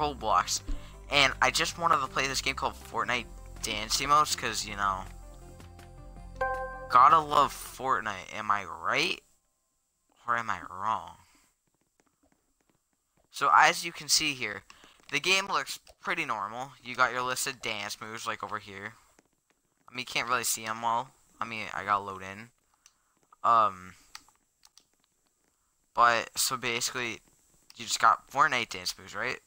Roblox, and I just wanted to play this game called Fortnite Dance Emotes, because, you know, gotta love Fortnite, am I right? Or am I wrong? So, as you can see here, the game looks pretty normal. You got your list of dance moves, like over here. I mean, you can't really see them all. I mean, I gotta load in. Um, but, so basically, you just got Fortnite dance moves, right?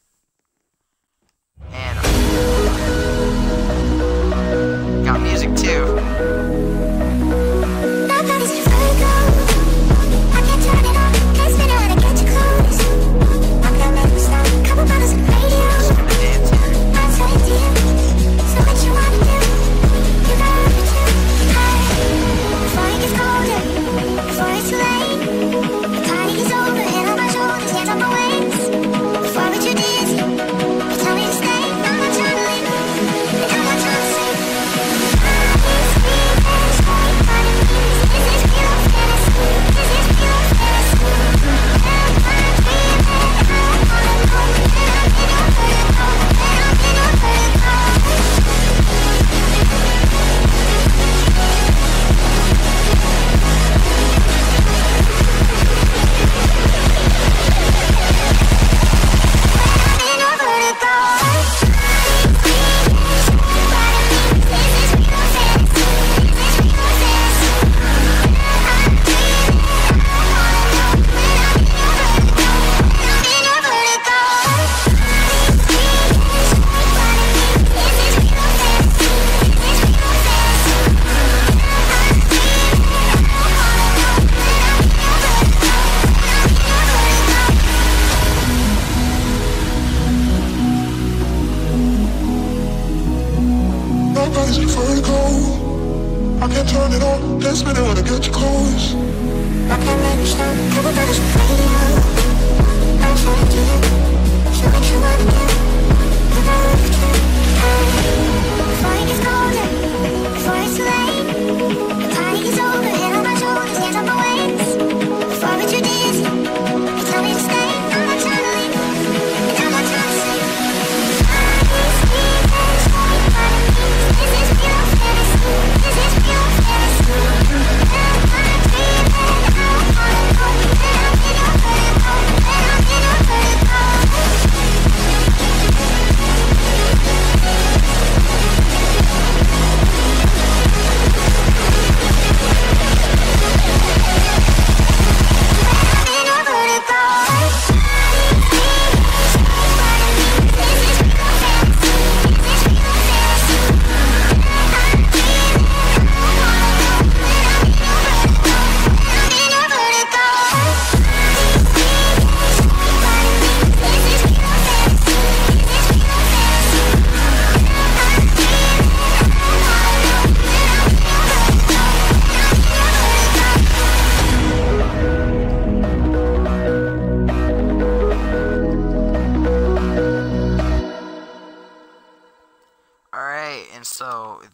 turn it on. Minute when I get you close I can't make you Everybody's it out I'm to So what you wanna do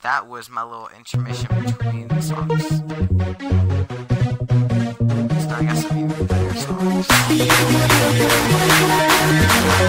that was my little intermission between the songs. So I got some even better songs.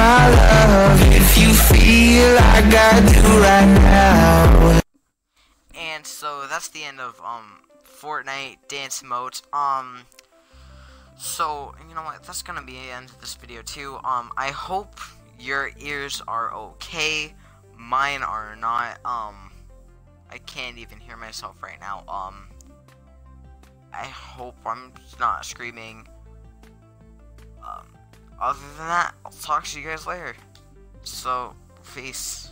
My love, if you feel like I do right now And so that's the end of um Fortnite dance modes. Um so you know what that's gonna be the end of this video too. Um I hope your ears are okay. Mine are not. Um I can't even hear myself right now. Um I hope I'm not screaming. Other than that, I'll talk to you guys later. So, peace.